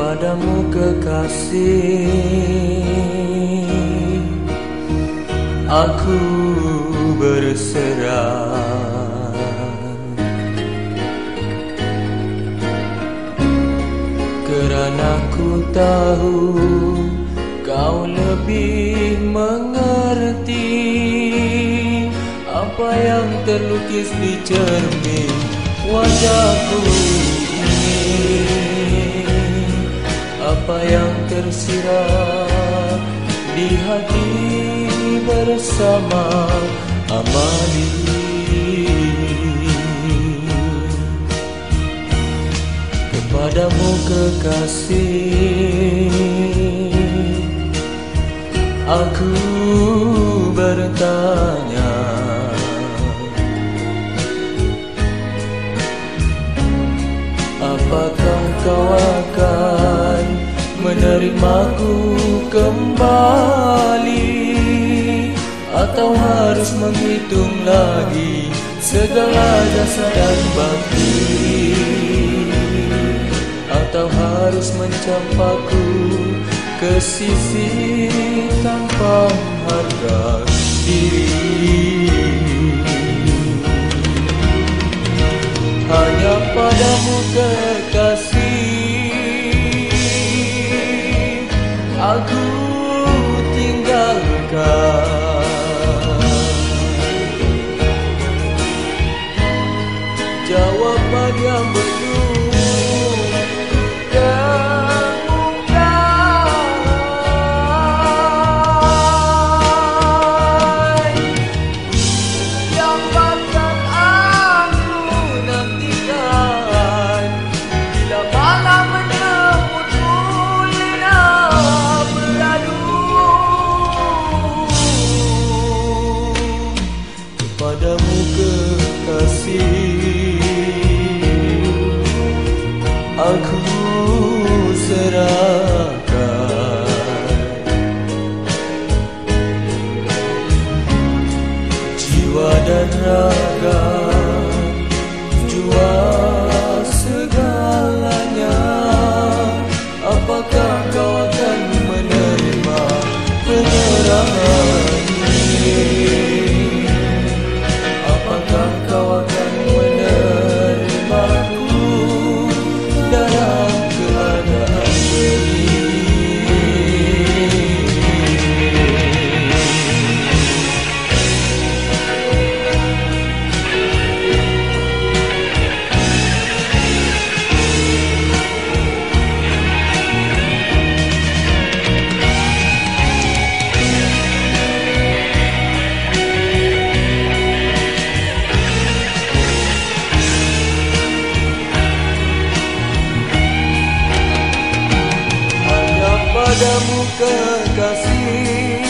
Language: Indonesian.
Kepadamu kekasih. Aku berserah. Kerana ku tahu Kau lebih mengerti Apa yang terlukis di cermin wajahku apa yang tersirat di hati bersama Amali Kepadamu kekasih Aku bertanya Apakah kau akan menerimaku kembali. Atau harus menghitung lagi segala jasa dan bakti. Atau harus mencampaku ke sisi tanpa harga Aku tinggalkan padamu kekasih.